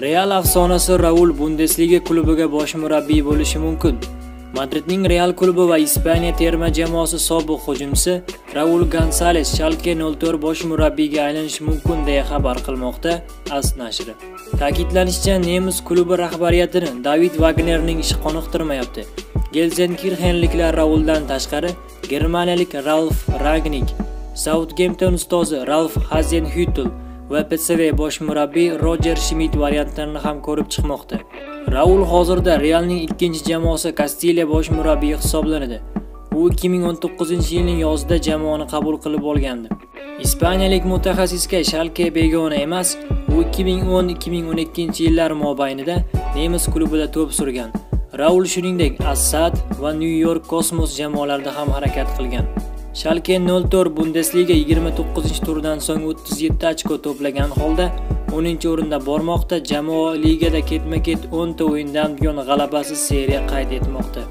real afsonasi raul bundesliga klubiga bosh murabbiy bo'lishi mumkin. Madridning real klubi va ispaniya terma jamoasi sobiq hujumchisi raul gonsales shalke 04 bosh murabbiyga aylanishi mumkin deya xabar qilmoqda as nashri. Ta'kidlanishicha nemis klubi rahbariyatini david vagnerning ishi qoniqtirmayapti. Gelzenkirxenliklar rauldan tashqari germaniyalik ralf ragnik sautgempton ustozi ralf hazenhyutl va PSV bosh murabbiy Roger Schmidt variantlarini ham ko'rib chiqmoqda. Raul hozirda Realning ikkinchi jamoasi Kastilya bosh murabbiyi hisoblanadi. U 2019-yilning yozida jamoani qabul qilib olgandi. Ispaniyalik mutaxassisga shalke begona emas, u 2010-2012-yillar mobaynida nemis klubida to'p surgan. Raul shuningdek Assad va New York Cosmos jamoalarida ham harakat qilgan. Schalke 04 Bundesliga 29-turdan so'ng 37 ochko to'plagan holda 10-o'rinda bormoqda. Jamoa ligada ketma-ket 10 ta o'yindan buyon g'alabasiz seriya qayd etmoqda.